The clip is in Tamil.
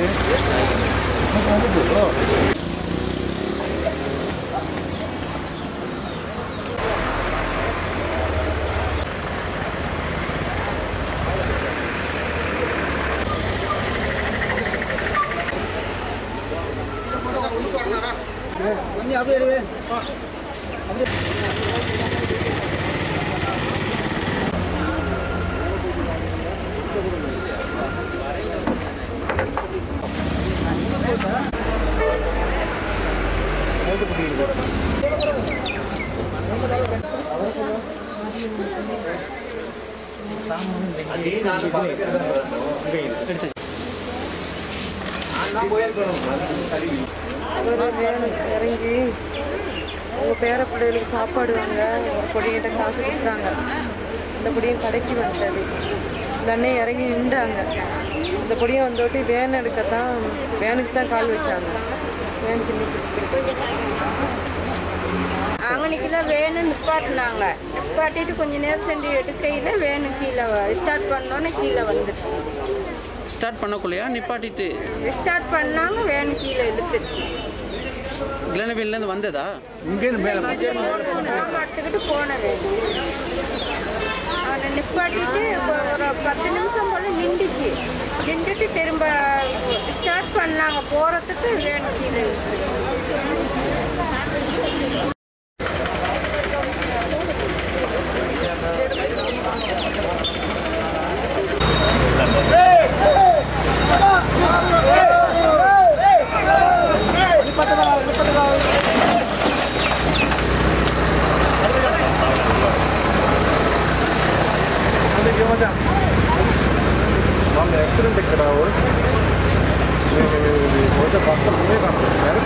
đấy không có mất được đâu Ini apa ini? Apa ini? ஒரு வேணும் இறங்கி அவங்க பேர பிள்ளைகளுக்கு சாப்பாடு வாங்க ஒரு பொடிகிட்ட காசு கொடுத்தாங்க இந்த பொடியும் கடைக்கு வந்துட்டது இந்த இறங்கி. நின்றாங்க இந்த பொடியும் வந்தோட்டி வேன் எடுக்கத்தான் வேனுக்கு தான் கால் வச்சாங்க வேனுக்கு நிற்க அங்கனைக்குள்ள வேனு நிப்பாட்டினாங்க. நிப்பாட்டிட்டு கொஞ்ச நேரம் சென்று எடுக்கையில் வேனு கீழே ஸ்டார்ட் பண்ணோன்னே கீழே வந்துடுச்சு ஸ்டார்ட் பண்ணக்குள்ளையா? நிப்பாட்டிட்டு. ஸ்டார்ட் பண்ணாங்க வேனு கீழே இழுத்துருச்சு. கிளனவேலேருந்து வந்ததா? நான் எடுத்துக்கிட்டு போன வேனு அவனை நிப்பாட்டிட்டு ஒரு பத்து நிமிஷம் போல நின்றுச்சு. நின்றுட்டு திரும்ப ஸ்டார்ட் பண்ணாங்க. போகிறதுக்கு வேனு கீழே 하지 않고 마음에 그런 데가 나올 어제 봤던 미래가